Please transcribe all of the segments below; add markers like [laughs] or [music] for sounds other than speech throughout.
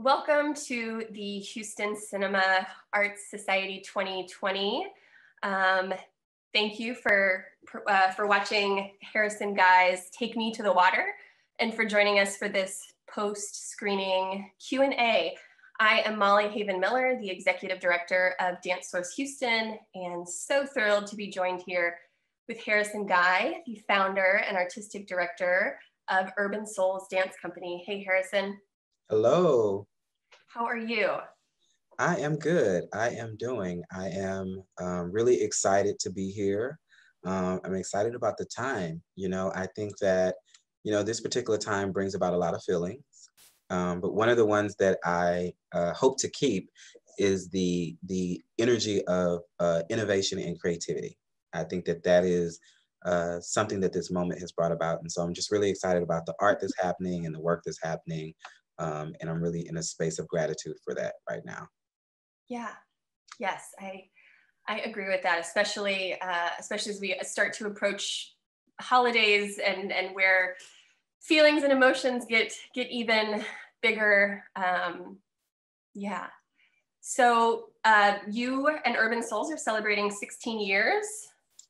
Welcome to the Houston Cinema Arts Society 2020. Um, thank you for, uh, for watching Harrison Guy's Take Me to the Water and for joining us for this post-screening Q&A. I am Mollie Haven Miller, the Executive Director of Dance Source Houston, and so thrilled to be joined here with Harrison Guy, the founder and artistic director of Urban Souls Dance Company. Hey, Harrison. Hello. How are you? I am good. I am doing. I am um, really excited to be here. Um, I'm excited about the time. You know, I think that, you know, this particular time brings about a lot of feelings. Um, but one of the ones that I uh, hope to keep is the the energy of uh, innovation and creativity. I think that that is uh, something that this moment has brought about. And so I'm just really excited about the art that's happening and the work that's happening. Um, and I'm really in a space of gratitude for that right now. Yeah, yes, I I agree with that, especially uh, especially as we start to approach holidays and and where feelings and emotions get get even bigger. Um, yeah. So uh, you and Urban Souls are celebrating 16 years.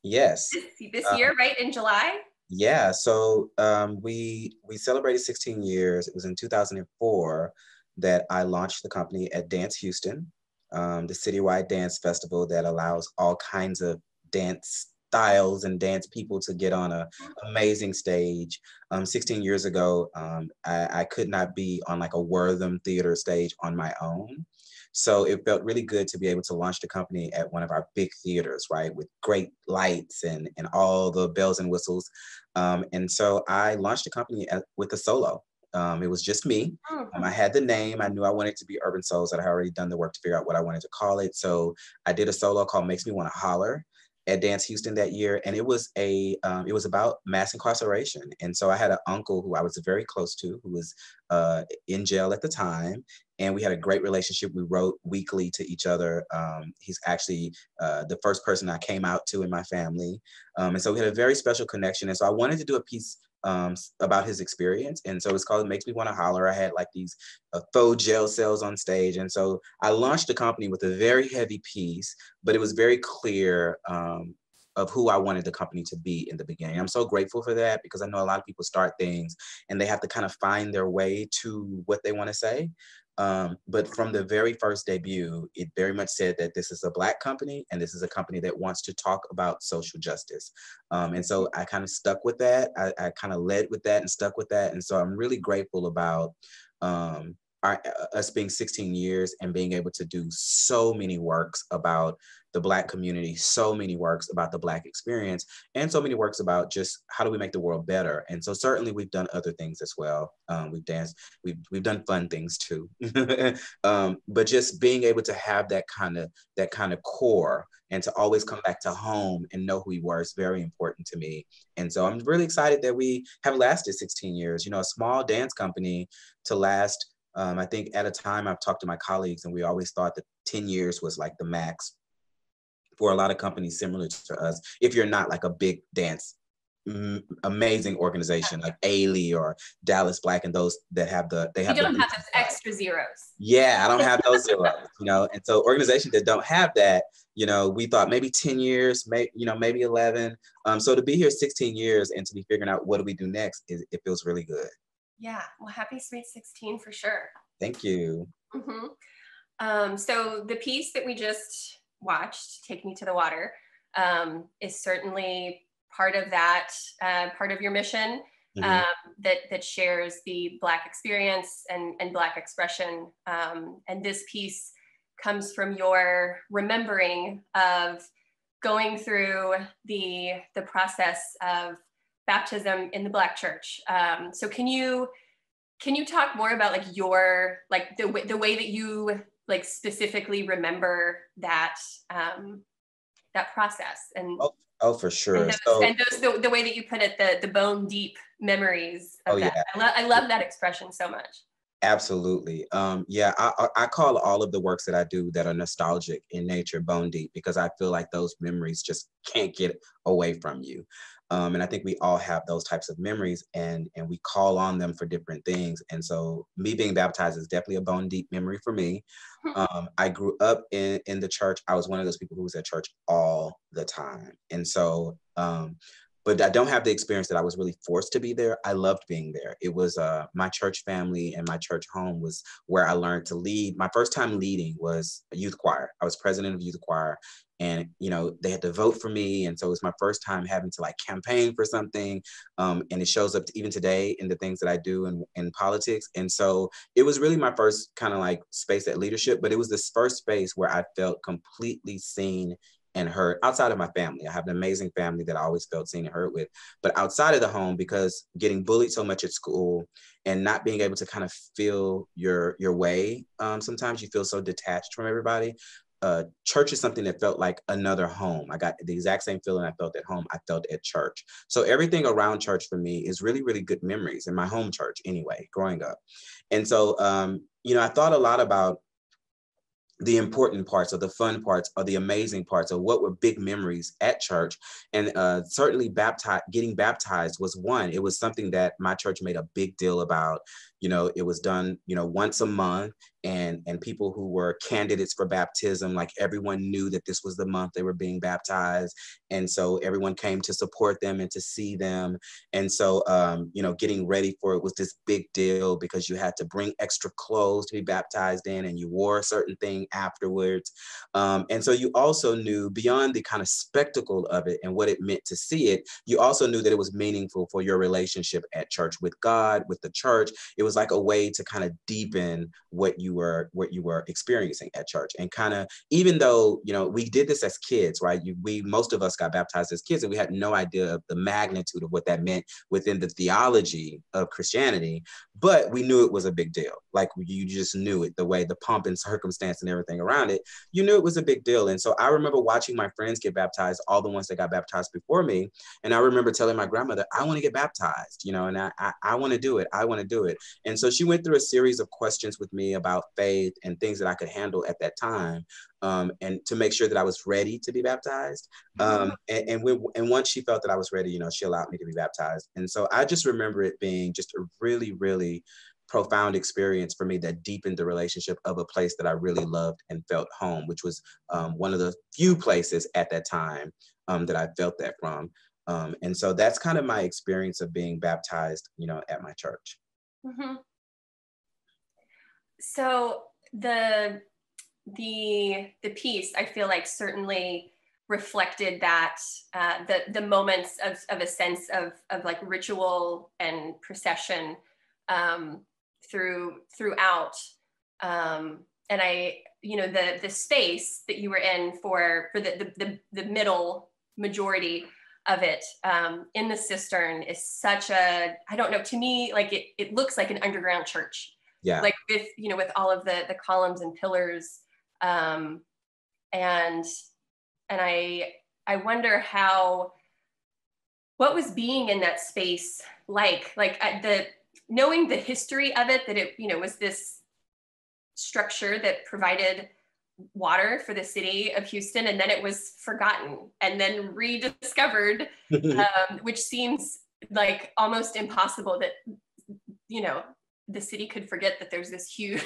Yes. This, this year, um, right in July. Yeah, so um, we we celebrated 16 years. It was in 2004 that I launched the company at Dance Houston, um, the citywide dance festival that allows all kinds of dance styles and dance people to get on a amazing stage. Um, 16 years ago, um, I, I, could not be on like a Wortham theater stage on my own. So it felt really good to be able to launch the company at one of our big theaters, right, with great lights and, and all the bells and whistles. Um, and so I launched the company at, with a solo. Um, it was just me. Oh, um, I had the name. I knew I wanted to be Urban Souls. That I had already done the work to figure out what I wanted to call it. So I did a solo called "Makes Me Want to Holler," at Dance Houston that year, and it was a um, it was about mass incarceration. And so I had an uncle who I was very close to, who was uh, in jail at the time, and we had a great relationship. We wrote weekly to each other. Um, he's actually uh, the first person I came out to in my family, um, and so we had a very special connection. And so I wanted to do a piece um, about his experience. And so it's called Makes Me Want to Holler. I had like these uh, faux jail cells on stage. And so I launched the company with a very heavy piece, but it was very clear um, of who I wanted the company to be in the beginning. I'm so grateful for that because I know a lot of people start things and they have to kind of find their way to what they want to say. Um, but from the very first debut, it very much said that this is a Black company and this is a company that wants to talk about social justice. Um, and so I kind of stuck with that. I, I kind of led with that and stuck with that. And so I'm really grateful about um, our, uh, us being 16 years and being able to do so many works about the Black community, so many works about the Black experience, and so many works about just how do we make the world better. And so certainly we've done other things as well. Um, we've danced, we've, we've done fun things too. [laughs] um, but just being able to have that kind of that kind of core and to always come back to home and know who we were is very important to me. And so I'm really excited that we have lasted 16 years. You know, a small dance company to last um, I think at a time I've talked to my colleagues and we always thought that 10 years was like the max for a lot of companies similar to us. If you're not like a big dance amazing organization like Ailey or Dallas Black and those that have the they have you don't the have those extra zeros. Yeah, I don't have those [laughs] zeros, you know. And so organizations that don't have that, you know, we thought maybe 10 years, maybe you know, maybe 11. Um, so to be here 16 years and to be figuring out what do we do next, it, it feels really good. Yeah, well, happy Sweet 16 for sure. Thank you. Mm-hmm. Um, so the piece that we just watched, Take Me to the Water, um, is certainly part of that, uh, part of your mission mm-hmm. um, that, that shares the Black experience and, and Black expression. Um, and this piece comes from your remembering of going through the, the process of baptism in the Black church. Um, so can you, can you talk more about like your, like the, the way that you like specifically remember that um, that process and oh, oh for sure and those, so, and those the, the, way that you put it the the bone deep memories of oh, that yeah. I, lo- I love that expression so much Absolutely. Um, yeah, I, I call all of the works that I do that are nostalgic in nature bone deep because I feel like those memories just can't get away from you. Um, and I think we all have those types of memories and, and we call on them for different things. And so me being baptized is definitely a bone deep memory for me. Um, I grew up in, in the church. I was one of those people who was at church all the time. And so, um, but I don't have the experience that I was really forced to be there. I loved being there. It was uh, my church family and my church home was where I learned to lead. My first time leading was a youth choir. I was president of youth choir and you know they had to vote for me and so it was my first time having to like campaign for something um, and it shows up to even today in the things that i do in, in politics and so it was really my first kind of like space at leadership but it was this first space where i felt completely seen and hurt outside of my family. I have an amazing family that I always felt seen and heard with. But outside of the home, because getting bullied so much at school and not being able to kind of feel your your way, um, sometimes you feel so detached from everybody uh, church is something that felt like another home. I got the exact same feeling I felt at home, I felt at church. So everything around church for me is really, really good memories in my home church anyway, growing up. And so, um, you know, I thought a lot about the important parts or the fun parts or the amazing parts or what were big memories at church. And uh, certainly baptized getting baptized was one. It was something that my church made a big deal about you know it was done you know once a month and and people who were candidates for baptism like everyone knew that this was the month they were being baptized and so everyone came to support them and to see them and so um, you know getting ready for it was this big deal because you had to bring extra clothes to be baptized in and you wore a certain thing afterwards um, and so you also knew beyond the kind of spectacle of it and what it meant to see it you also knew that it was meaningful for your relationship at church with god with the church. It was like a way to kind of deepen what you you were what you were experiencing at church. And kind of even though you know we did this as kids right? You, we most of us got baptized as kids and we had no idea of the magnitude of what that meant within the theology of christianity but we knew it was a big deal. Like you just knew it the way the pomp and circumstance and everything around it you knew it was a big deal. And so i remember watching my friends get baptized all the ones that got baptized before me and i remember telling my grandmother i want to get baptized you know and i i, I want to do it i want to do it and so she went through a series of questions with me about faith and things that I could handle at that time, um, and to make sure that I was ready to be baptized. Mm-hmm. Um, and and, when, and once she felt that I was ready, you know, she allowed me to be baptized. And so I just remember it being just a really, really profound experience for me that deepened the relationship of a place that I really loved and felt home, which was um, one of the few places at that time um, that I felt that from. Um, and so that's kind of my experience of being baptized, you know, at my church. Mm-hmm. So the the the piece i feel like certainly reflected that uh, the the moments of, of a sense of of like ritual and procession um, through throughout. Um, and i you know the the space that you were in for for the the, the, the middle majority of it um, in the cistern is such a i don't know to me like it, it looks like an underground church. Yeah. Like with you know with all of the the columns and pillars um and and i i wonder how what was being in that space like? Like the knowing the history of it that it you know was this structure that provided water for the city of houston and then it was forgotten and then rediscovered [laughs] um, which seems like almost impossible that you know the city could forget that there's this huge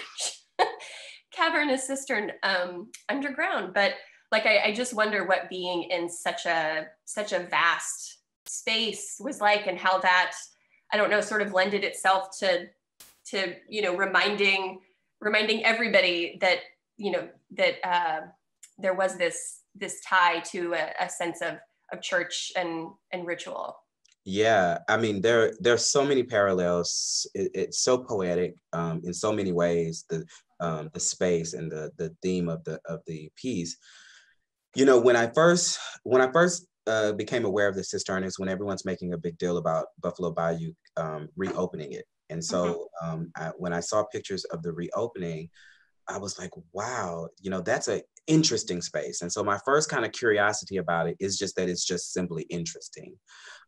[laughs] cavernous cistern um, underground. But like, I, I just wonder what being in such a such a vast space was like, and how that I don't know sort of lended itself to to you know reminding reminding everybody that you know that uh, there was this this tie to a, a sense of of church and and ritual. Yeah, I mean there there's so many parallels. It, it's so poetic um, in so many ways. The um, the space and the the theme of the of the piece. You know, when I first when I first uh, became aware of the cistern is when everyone's making a big deal about Buffalo Bayou um, reopening it. And so mm-hmm. um, I, when I saw pictures of the reopening, I was like, wow, you know, that's an interesting space. And so my first kind of curiosity about it is just that it's just simply interesting.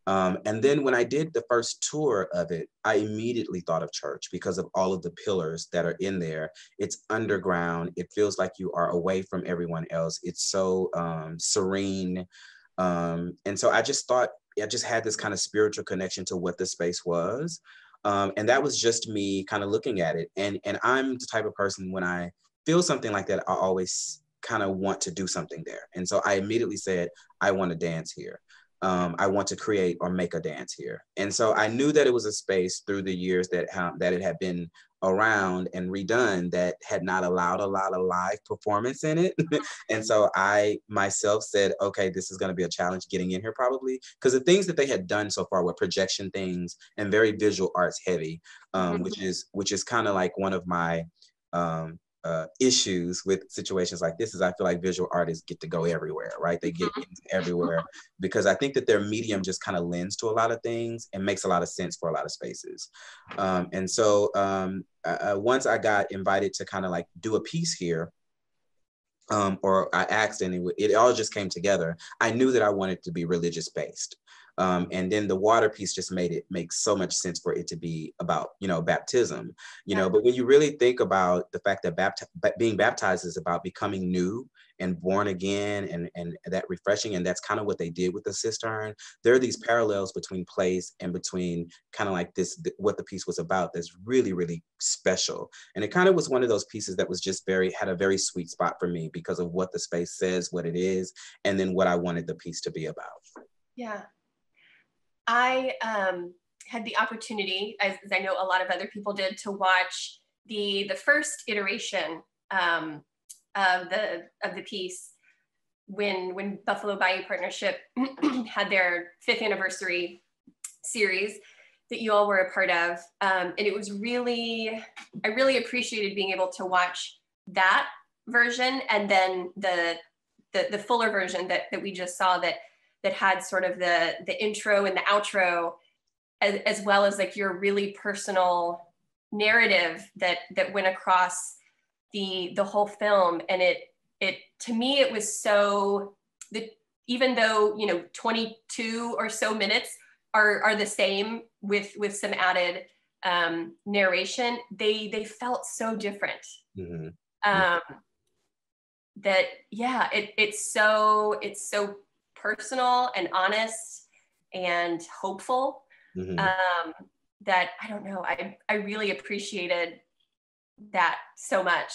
Um, and then when I did the first tour of it, I immediately thought of church because of all of the pillars that are in there. It's underground. It feels like you are away from everyone else. It's so um, serene. Um, and so I just thought I just had this kind of spiritual connection to what the space was. Um, and that was just me kind of looking at it. And, and I'm the type of person when I feel something like that, I always kind of want to do something there. And so I immediately said, I want to dance here. Um, I want to create or make a dance here. And so I knew that it was a space through the years that, that it had been around and redone that had not allowed a lot of live performance in it. [laughs] and so I myself said, okay, this is going to be a challenge getting in here probably because the things that they had done so far were projection things and very visual arts heavy, um, mm-hmm. which is which is kind of like one of my um, uh, issues with situations like this is I feel like visual artists get to go everywhere, right? They get mm-hmm. everywhere because I think that their medium just kind of lends to a lot of things and makes a lot of sense for a lot of spaces. Um, and so um, uh, once I got invited to kind of like do a piece here, um, or I asked and it, it all just came together. I knew that I wanted to be religious based. Um, and then the water piece just made it make so much sense for it to be about you know baptism you yeah. know but when you really think about the fact that bapti- being baptized is about becoming new and born again and and that refreshing and that's kind of what they did with the cistern. There are these parallels between place and between kind of like this th- what the piece was about that's really really special. And it kind of was one of those pieces that was just very had a very sweet spot for me because of what the space says what it is and then what i wanted the piece to be about. Yeah I um, had the opportunity, as, as, I know a lot of other people did, to watch the the first iteration um, of the of the piece when when Buffalo Bayou Partnership [clears throat] had their fifth anniversary series that you all were a part of, um, and it was really I really appreciated being able to watch that version and then the the, the fuller version that that we just saw that that had sort of the the intro and the outro as, as well as like your really personal narrative that that went across the the whole film and it it to me it was so the even though you know 22 or so minutes are are the same with with some added um, narration they they felt so different mm-hmm. um, that yeah it it's so it's so personal and honest and hopeful mm-hmm. um, that I don't know, I, I really appreciated that so much.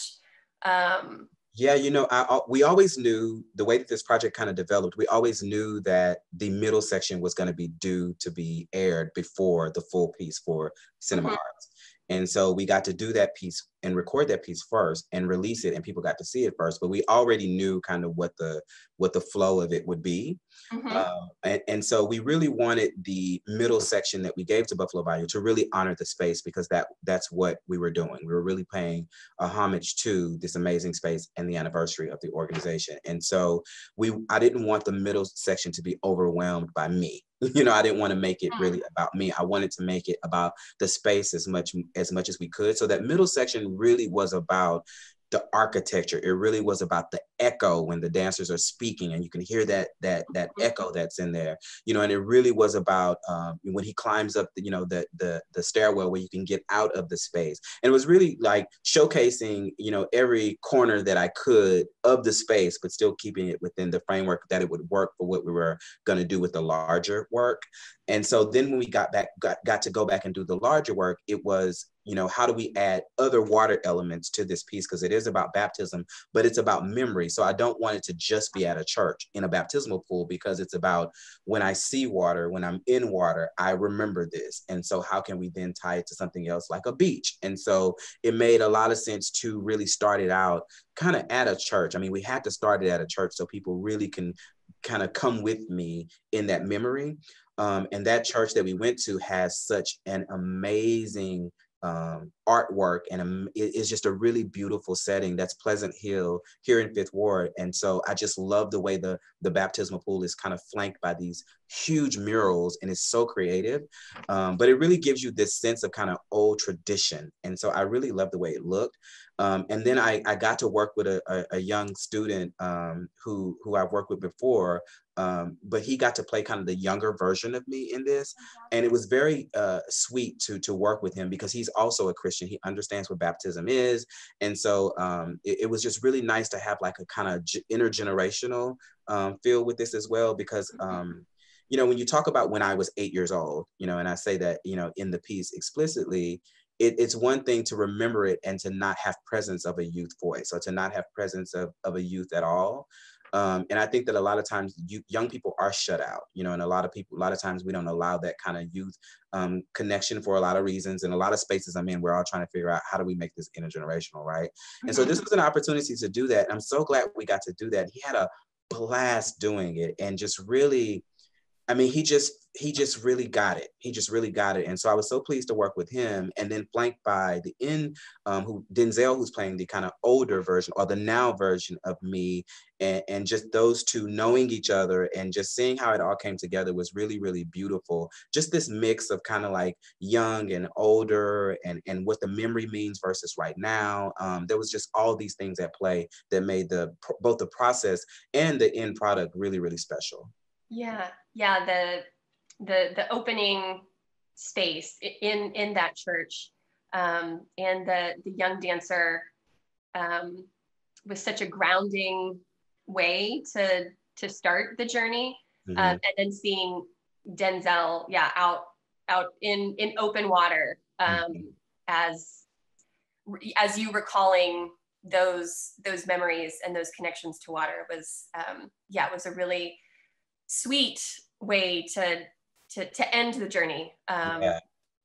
Um, yeah, you know, I, we always knew the way that this project kind of developed, we always knew that the middle section was going to be due to be aired before the full piece for Cinema mm-hmm. Arts. And so we got to do that piece and record that piece first and release it and people got to see it first but we already knew kind of what the what the flow of it would be. Mm-hmm. uh, and, and so we really wanted the middle section that we gave to buffalo bayou to really honor the space because that that's what we were doing. We were really paying a homage to this amazing space and the anniversary of the organization. And so we i didn't want the middle section to be overwhelmed by me. [laughs] You know i didn't want to make it really mm. about me. I wanted to make it about the space as much as much as we could so that middle section really was about the architecture. It really was about the echo when the dancers are speaking, and you can hear that that that mm-hmm. echo that's in there. You know, and it really was about um, when he climbs up the you know the the the stairwell where you can get out of the space. And it was really like showcasing you know every corner that I could of the space, but still keeping it within the framework that it would work for what we were going to do with the larger work. And so then when we got back got, got to go back and do the larger work, it was you know how do we add other water elements to this piece? Because it is about baptism but it's about memory. So i don't want it to just be at a church in a baptismal pool because it's about when i see water when i'm in water i remember this. And so how can we then tie it to something else like a beach? And so it made a lot of sense to really start it out kind of at a church. I mean we had to start it at a church so people really can kind of come with me in that memory um, and that church that we went to has such an amazing um, artwork and a, it's just a really beautiful setting that's pleasant hill here in fifth ward. And so i just love the way the the baptismal pool is kind of flanked by these huge murals and it's so creative. Um, but it really gives you this sense of kind of old tradition. And so i really love the way it looked. Um, and then I, I got to work with a, a, a young student um, who who I've worked with before, um, but he got to play kind of the younger version of me in this, and it was very uh, sweet to to work with him because he's also a Christian. He understands what baptism is, and so um, it, it, was just really nice to have like a kind of intergenerational um, feel with this as well because. Um, you know, when you talk about when I was eight years old, you know, and I say that, you know, in the piece explicitly, it, it's one thing to remember it and to not have presence of a youth voice or to not have presence of, of a youth at all. Um, and I think that a lot of times you, young people are shut out, you know, and a lot of people, a lot of times we don't allow that kind of youth um, connection for a lot of reasons. And a lot of spaces I'm in, we're all trying to figure out how do we make this intergenerational, right? And so this mm-hmm. was an opportunity to do that. I'm so glad we got to do that. He had a blast doing it and just really I mean, he just he just really got it. He just really got it, and so I was so pleased to work with him. And then flanked by the in um, who Denzel, who's playing the kind of older version or the now version of me, and, and just those two knowing each other and just seeing how it all came together was really really beautiful. Just this mix of kind of like young and older, and and what the memory means versus right now. Um, there was just all these things at play that made the both the process and the end product really really special. Yeah, yeah. The the the opening space in in that church, um, and the the young dancer um, was such a grounding way to to start the journey, mm-hmm. um, and then seeing Denzel, yeah, out out in in open water um, mm-hmm. as as you recalling those those memories and those connections to water was um, yeah it was a really sweet way to to to end the journey. Um, yeah.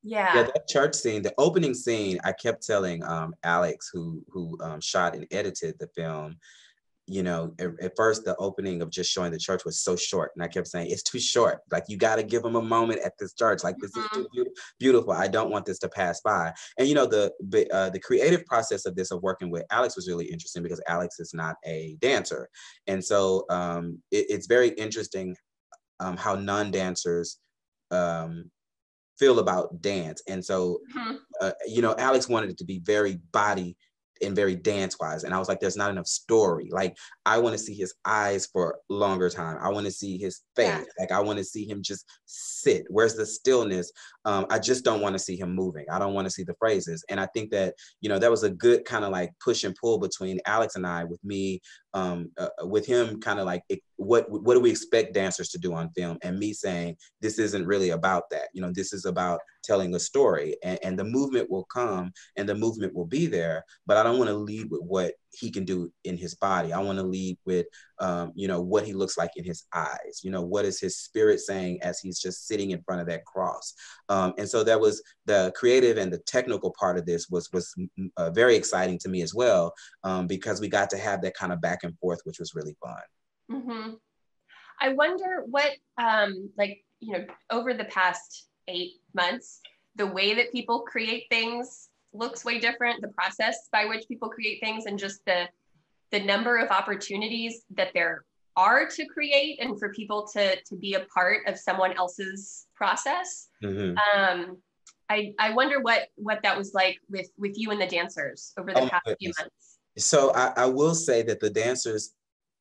Yeah. yeah, that church scene, the opening scene, I kept telling um, Alex, who who um, shot and edited the film, you know, at, at, first the opening of just showing the church was so short, and I kept saying it's too short. Like you got to give them a moment at this church. Like this mm-hmm. is too beautiful. I don't want this to pass by. And you know, the uh, the creative process of this of working with Alex was really interesting because Alex is not a dancer, and so um, it, it's very interesting um, how non dancers um, feel about dance. And so, mm-hmm. uh, you know, Alex wanted it to be very body and very dance wise. And I was like, there's not enough story. Like, I want to see his eyes for longer time. I want to see his face. Yeah. Like, I want to see him just sit. Where's the stillness? Um, I just don't want to see him moving. I don't want to see the phrases. And I think that, you know, that was a good kind of like push and pull between Alex and I with me um, uh, with him kind of like what what do we expect dancers to do on film? And me saying this isn't really about that. You know this is about telling a story and, and the movement will come and the movement will be there but i don't want to lead with what he can do in his body. I want to lead with, um, you know, what he looks like in his eyes. You know, what is his spirit saying as he's just sitting in front of that cross? Um, and so that was the creative and the technical part of this was was uh, very exciting to me as well um, because we got to have that kind of back and forth, which was really fun. Mm-hmm. I wonder what, um, like, you know, over the past eight months, the way that people create things looks way different, the process by which people create things, and just the the number of opportunities that there are to create and for people to to be a part of someone else's process. Mm-hmm. Um, I I wonder what what that was like with with you and the dancers over the oh past few months. So I, I will say that the dancers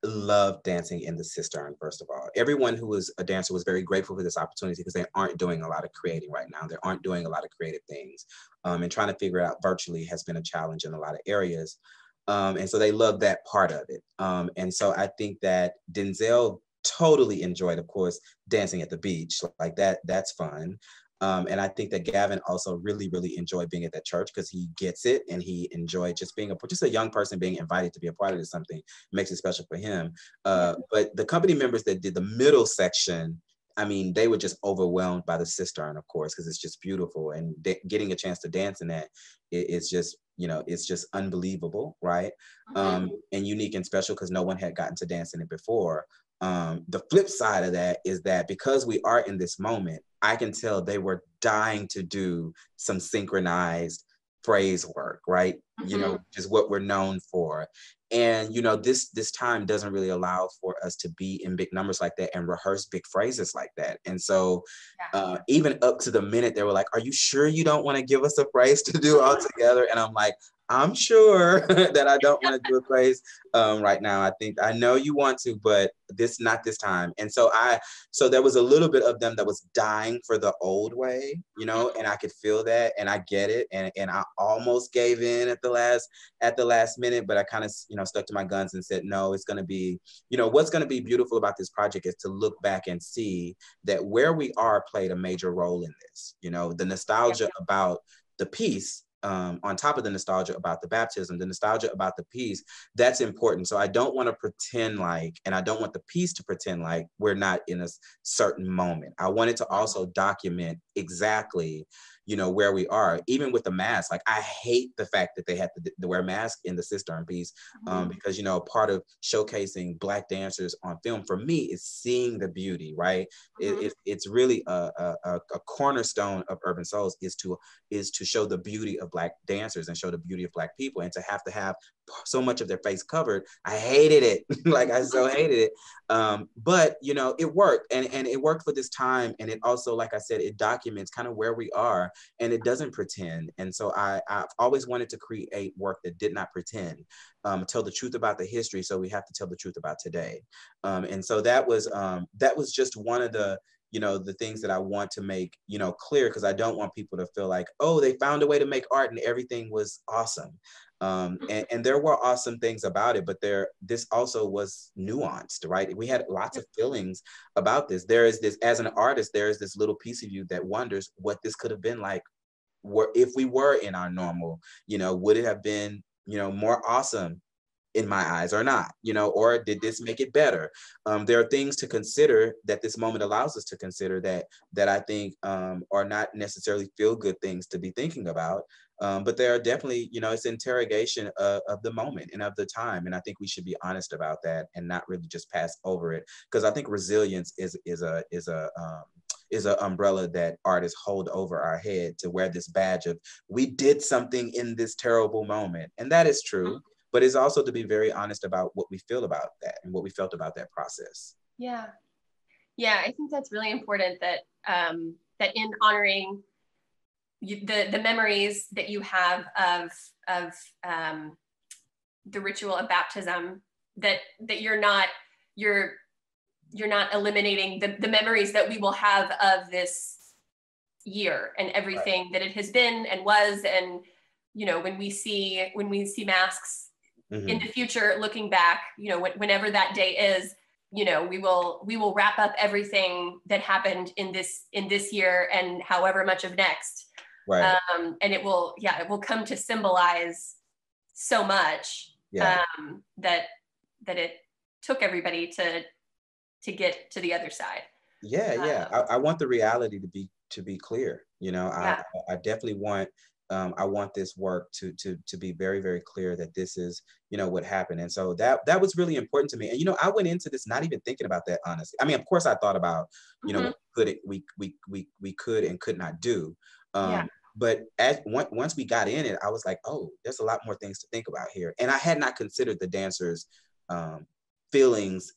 love dancing in the cistern first of all everyone who was a dancer was very grateful for this opportunity because they aren't doing a lot of creating right now they aren't doing a lot of creative things um, and trying to figure it out virtually has been a challenge in a lot of areas. Um, and so they love that part of it. Um, and so i think that denzel totally enjoyed of course dancing at the beach. Like that that's fun. Um, and I think that Gavin also really, really enjoyed being at that church because he gets it and he enjoyed just being a just a young person being invited to be a part of something makes it special for him. Uh, but the company members that did the middle section, I mean, they were just overwhelmed by the cistern, of course, because it's just beautiful and de- getting a chance to dance in that is just you know it's just unbelievable right mm-hmm. um, and unique and special because no one had gotten to dance in it before um, the flip side of that is that because we are in this moment I can tell they were dying to do some synchronized phrase work, right? Mm-hmm. You know, mm-hmm. just what we're known for. And you know, this this time doesn't really allow for us to be in big numbers like that and rehearse big phrases like that. And so, yeah. uh, even up to the minute, they were like, "Are you sure you don't want to give us a phrase to do all [laughs] together?" And I'm like, I'm sure [laughs] that I don't want to do a praise um, right now. I think I know you want to, but this not this time. And so I, so there was a little bit of them that was dying for the old way, you know, and I could feel that, and I get it, and and I almost gave in at the last at the last minute, but I kind of you know stuck to my guns and said no. It's going to be, you know, what's going to be beautiful about this project is to look back and see that where we are played a major role in this. You know, the nostalgia about the piece um, on top of the nostalgia about the baptism, the nostalgia about the piece, that's important. So I don't want to pretend like, and I don't want the piece to pretend like we're not in a certain moment. I wanted to also document exactly you know where we are even with the mask like i hate the fact that they had to, to wear masks in the cistern piece um, mm-hmm. because you know part of showcasing black dancers on film for me is seeing the beauty right mm-hmm. it, it, it's really a, a, a, cornerstone of urban souls is to is to show the beauty of black dancers and show the beauty of black people and to have to have so much of their face covered. I hated it. [laughs] like I so hated it. Um, but you know, it worked and, and it worked for this time. And it also, like I said, it documents kind of where we are and it doesn't pretend. And so I, I've always wanted to create work that did not pretend, um, tell the truth about the history. So we have to tell the truth about today. Um, and so that was um, that was just one of the you know the things that i want to make you know clear because i don't want people to feel like oh they found a way to make art and everything was awesome um, and, and, there were awesome things about it but there this also was nuanced right? We had lots of feelings about this. There is this as an artist there is this little piece of you that wonders what this could have been like were if we were in our normal you know would it have been you know more awesome in my eyes or not you know or did this make it better? Um, there are things to consider that this moment allows us to consider that that i think um, are not necessarily feel good things to be thinking about um, but there are definitely you know it's interrogation of, of, the moment and of the time and i think we should be honest about that and not really just pass over it because i think resilience is is a is a um, is an umbrella that artists hold over our head to wear this badge of we did something in this terrible moment and that is true mm-hmm but it's also to be very honest about what we feel about that and what we felt about that process. Yeah. Yeah, I think that's really important that um, that in honoring you, the the memories that you have of of um, the ritual of baptism that that you're not you're you're not eliminating the, the memories that we will have of this year and everything right. that it has been and was and you know when we see when we see masks mm-hmm. in the future looking back you know whenever that day is you know we will we will wrap up everything that happened in this in this year and however much of next right um, and it will yeah it will come to symbolize so much yeah. um, that that it took everybody to to get to the other side yeah yeah um, I, I, want the reality to be to be clear you know yeah. I, I definitely want um, I want this work to to to be very very clear that this is you know what happened, and so that that was really important to me. And you know, I went into this not even thinking about that honestly. I mean, of course, I thought about you know mm-hmm. what could we we we we could and could not do. Um, yeah. But as once we got in it, I was like, oh, there's a lot more things to think about here, and I had not considered the dancers' um, feelings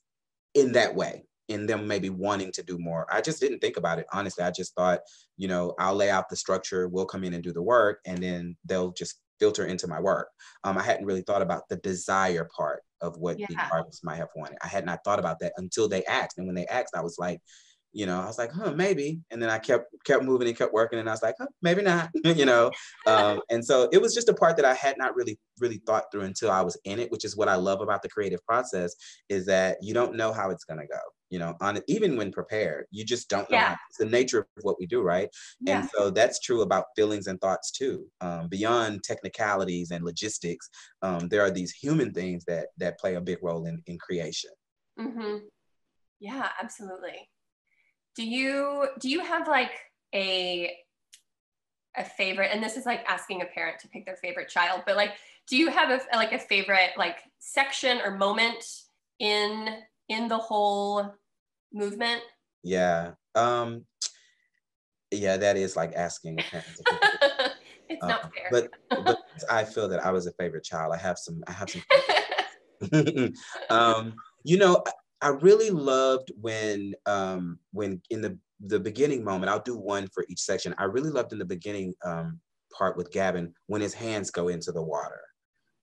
in that way in them maybe wanting to do more. I just didn't think about it. Honestly, I just thought, you know, I'll lay out the structure, we'll come in and do the work, and then they'll just filter into my work. Um, I hadn't really thought about the desire part of what yeah. the artists might have wanted. I had not thought about that until they asked. And when they asked, I was like, you know, I was like, huh, maybe. And then I kept kept moving and kept working, and I was like, huh, maybe not, [laughs] you know. Um, and so it was just a part that I had not really really thought through until I was in it, which is what I love about the creative process is that you don't know how it's gonna go. You know, on even when prepared, you just don't know. Yeah. It's the nature of what we do, right? Yeah. And so that's true about feelings and thoughts too. Um, beyond technicalities and logistics, um, there are these human things that that play a big role in in creation. Mm-hmm. Yeah, absolutely do you do you have like a a favorite and this is like asking a parent to pick their favorite child but like do you have a like a favorite like section or moment in in the whole movement? Yeah um yeah that is like asking a parent [laughs] it's not um, fair. but but i feel that i was a favorite child. I have some i have some [laughs] [laughs] um you know I really loved when um, when in the the beginning moment. I'll do one for each section. I really loved in the beginning um, part with Gavin when his hands go into the water.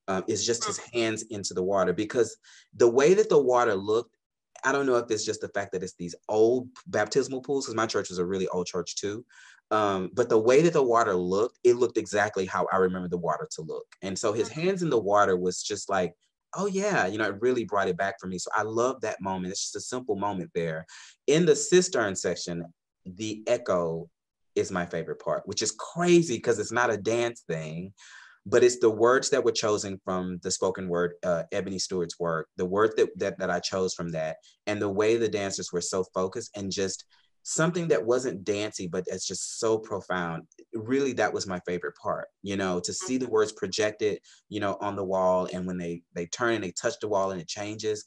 Um, it's just his hands into the water because the way that the water looked, I don't know if it's just the fact that it's these old baptismal pools, because my church was a really old church too. Um, but the way that the water looked, it looked exactly how I remember the water to look. And so his hands in the water was just like, oh yeah, you know, it really brought it back for me. So I love that moment. It's just a simple moment there. In the cistern section, the echo is my favorite part, which is crazy because it's not a dance thing, but it's the words that were chosen from the spoken word, uh, Ebony Stewart's work, the word that, that, that I chose from that, and the way the dancers were so focused and just something that wasn't dancey, but it's just so profound. Really, that was my favorite part, you know, to see the words projected, you know, on the wall. And when they they turn and they touch the wall and it changes,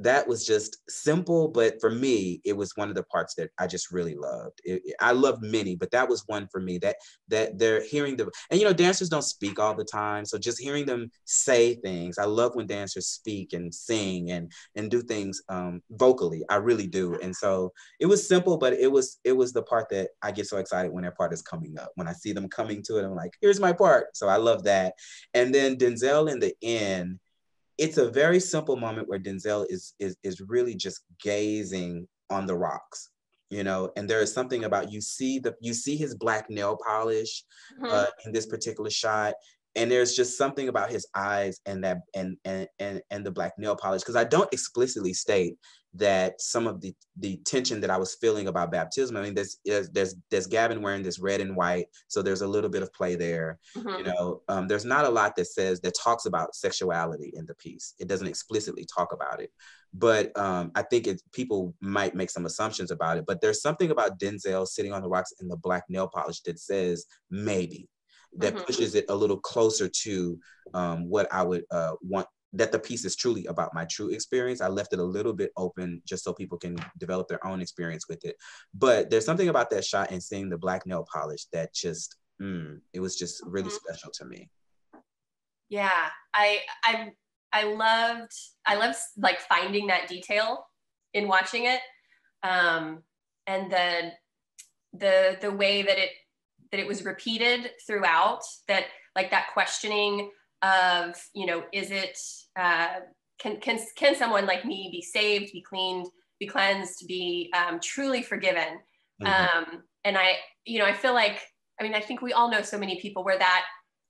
that was just simple, but for me, it was one of the parts that I just really loved. It, I loved many, but that was one for me. That that they're hearing the and you know dancers don't speak all the time, so just hearing them say things. I love when dancers speak and sing and and do things um, vocally. I really do. And so it was simple, but it was it was the part that I get so excited when that part is coming up. When I see them coming to it, I'm like, here's my part. So I love that. And then Denzel in the end it's a very simple moment where Denzel is is is really just gazing on the rocks, you know. And there is something about you see the you see his black nail polish mm-hmm. uh, in this particular shot, and there's just something about his eyes and that and and and, and the black nail polish because I don't explicitly state that some of the the tension that I was feeling about baptism. I mean, there's there's there's Gavin wearing this red and white, so there's a little bit of play there. Mm-hmm. You know, um, there's not a lot that says that talks about sexuality in the piece. It doesn't explicitly talk about it, but um, I think it people might make some assumptions about it. But there's something about Denzel sitting on the rocks in the black nail polish that says maybe that mm-hmm. pushes it a little closer to um, what I would uh, want that the piece is truly about my true experience. I left it a little bit open just so people can develop their own experience with it. But there's something about that shot and seeing the black nail polish that just, mm, it was just really mm-hmm. special to me. Yeah, I I I loved I loved like finding that detail in watching it, um, and the the the way that it that it was repeated throughout. That like that questioning of you know is it uh, can, can can someone like me be saved be cleaned be cleansed be um, truly forgiven mm-hmm. um, and i you know i feel like i mean i think we all know so many people where that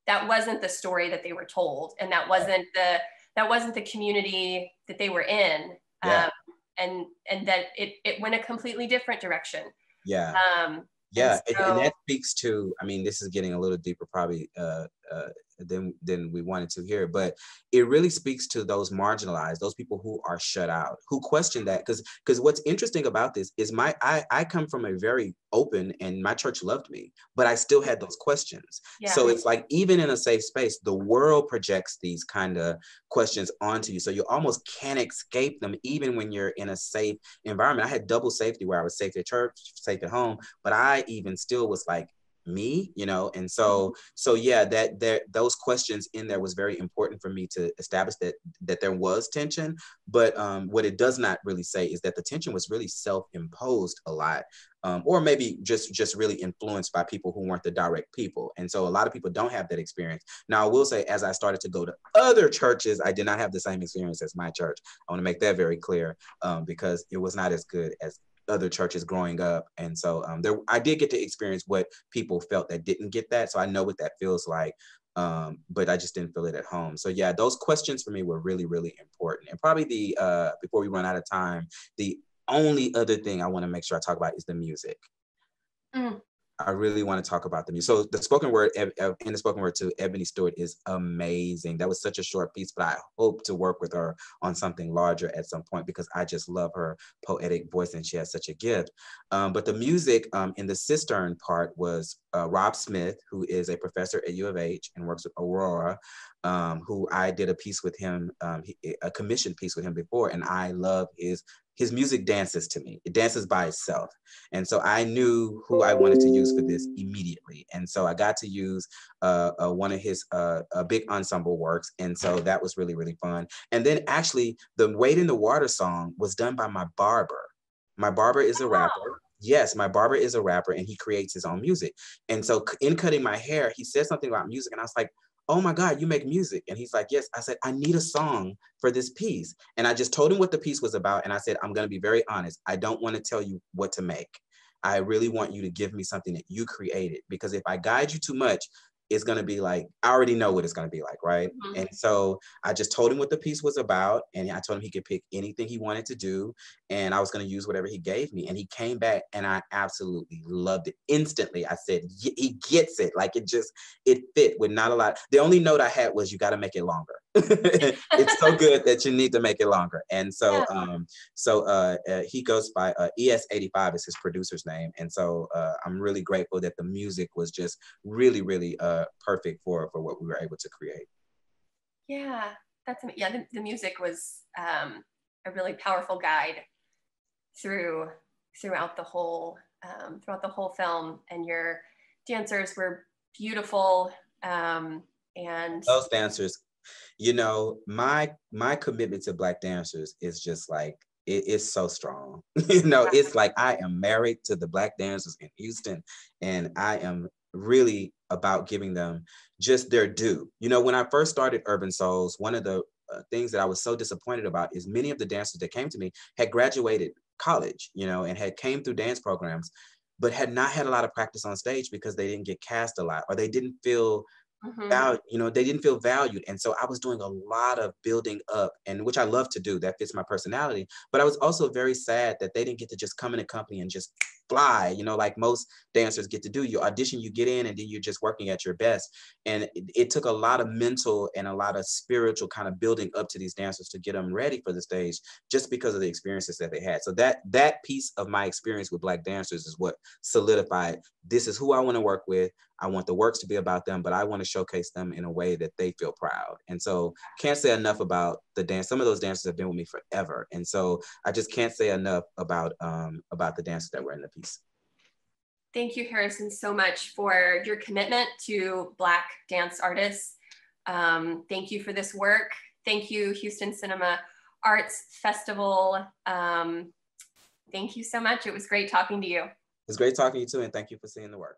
that wasn't the story that they were told and that wasn't the that wasn't the community that they were in yeah. um, and and that it, it went a completely different direction yeah um, yeah and, so, and, that speaks to i mean this is getting a little deeper probably uh, uh, than than we wanted to hear. But it really speaks to those marginalized those people who are shut out who question that. Because because what's interesting about this is my I, I come from a very open and my church loved me but i still had those questions. Yeah. so it's like even in a safe space the world projects these kind of questions onto you. So you almost can't escape them even when you're in a safe environment. I had double safety where i was safe at church safe at home but i even still was like me you know and so mm-hmm. so yeah that there those questions in there was very important for me to establish that that there was tension but um, what it does not really say is that the tension was really self-imposed a lot um, or maybe just just really influenced by people who weren't the direct people and so a lot of people don't have that experience now i will say as i started to go to other churches i did not have the same experience as my church i want to make that very clear um, because it was not as good as other churches growing up. And so um, there, I did get to experience what people felt that didn't get that. So I know what that feels like. Um, but I just didn't feel it at home. So yeah, those questions for me were really, really important. And probably the uh, before we run out of time, the only other thing I want to make sure I talk about is the music. Mm. I really want to talk about the music. So the spoken word in the spoken word to Ebony Stewart is amazing. That was such a short piece, but I hope to work with her on something larger at some point because I just love her poetic voice and she has such a gift. Um, but the music um, in the cistern part was uh, Rob Smith, who is a professor at U of H and works with Aurora, um, who I did a piece with him, um, a commission piece with him before, and I love his his music dances to me. It dances by itself. And so I knew who I wanted to use for this immediately. And so I got to use uh, uh, one of his uh, big ensemble works. And so that was really, really fun. And then actually, the Wade in the Water song was done by my barber. My barber is a rapper. yes, my barber is a rapper and he creates his own music. And so in cutting my hair, he said something about music, and I was like, oh my God, you make music. And he's like, yes. I said, I need a song for this piece. And I just told him what the piece was about. And I said, I'm going to be very honest. I don't want to tell you what to make. I really want you to give me something that you created because if I guide you too much, it's going to be like i already know what it's going to be like right? Mm-hmm. and so i just told him what the piece was about and i told him he could pick anything he wanted to do and i was going to use whatever he gave me and he came back and i absolutely loved it. Instantly i said he gets it like it just it fit with not a lot. The only note i had was you got to make it longer [laughs] it's so good that you need to make it longer and so yeah. um so uh, uh, he goes by uh, es85 is his producer's name and so uh, i'm really grateful that the music was just really really uh perfect for for what we were able to create. Yeah, that's yeah. The, the music was um, a really powerful guide through throughout the whole um, throughout the whole film, and your dancers were beautiful. Um, and those dancers, you know, my my commitment to black dancers is just like it is so strong. [laughs] you know, it's like I am married to the black dancers in Houston, and I am really about giving them just their due. You know, when I first started Urban Souls, one of the uh, things that I was so disappointed about is many of the dancers that came to me had graduated college, you know, and had came through dance programs, but had not had a lot of practice on stage because they didn't get cast a lot or they didn't feel mm-hmm. value, you know, they didn't feel valued. And so I was doing a lot of building up and which I love to do, that fits my personality. But I was also very sad that they didn't get to just come in a company and just fly, you know, like most dancers get to do. You audition, you get in, and then you're just working at your best. And it, it, took a lot of mental and a lot of spiritual kind of building up to these dancers to get them ready for the stage, just because of the experiences that they had. So that that piece of my experience with Black dancers is what solidified this is who I want to work with. I want the works to be about them, but I want to showcase them in a way that they feel proud. And so can't say enough about the dance. Some of those dancers have been with me forever. And so I just can't say enough about um, about the dancers that were in the piece. Thank you, Harrison, so much for your commitment to Black dance artists. Um, thank you for this work. Thank you, Houston Cinema Arts Festival. Um, thank you so much. It was great talking to you. It's great talking to you too, and thank you for seeing the work.